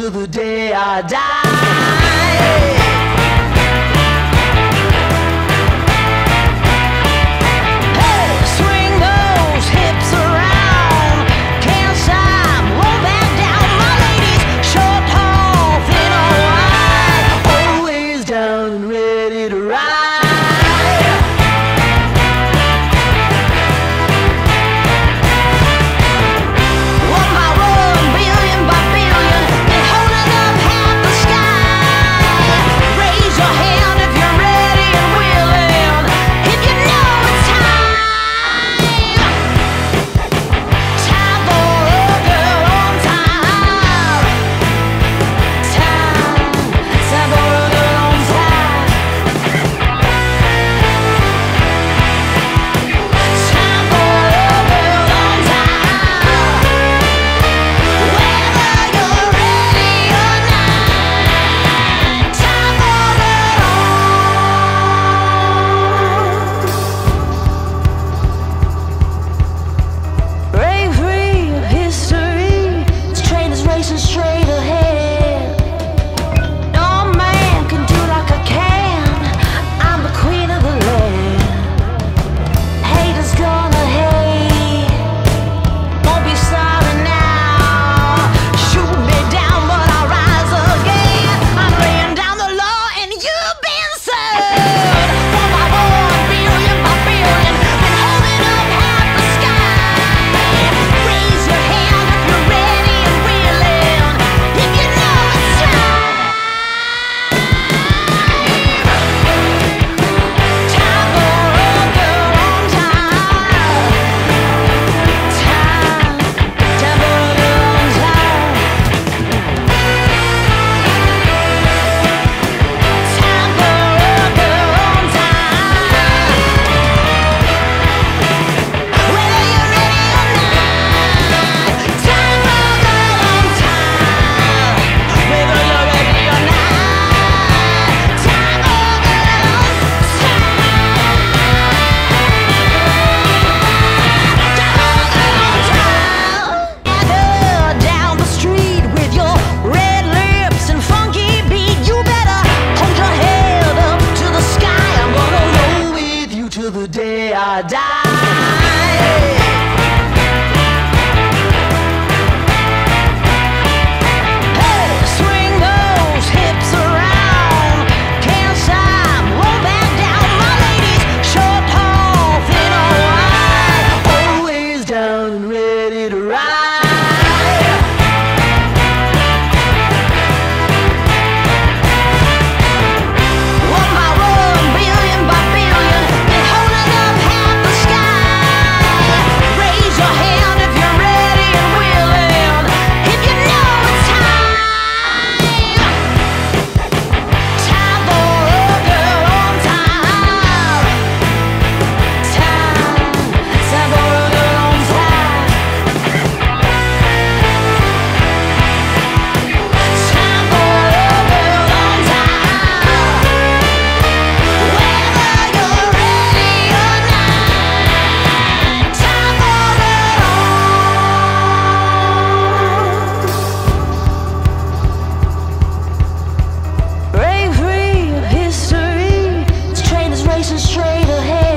to the day I die. I die. straight ahead.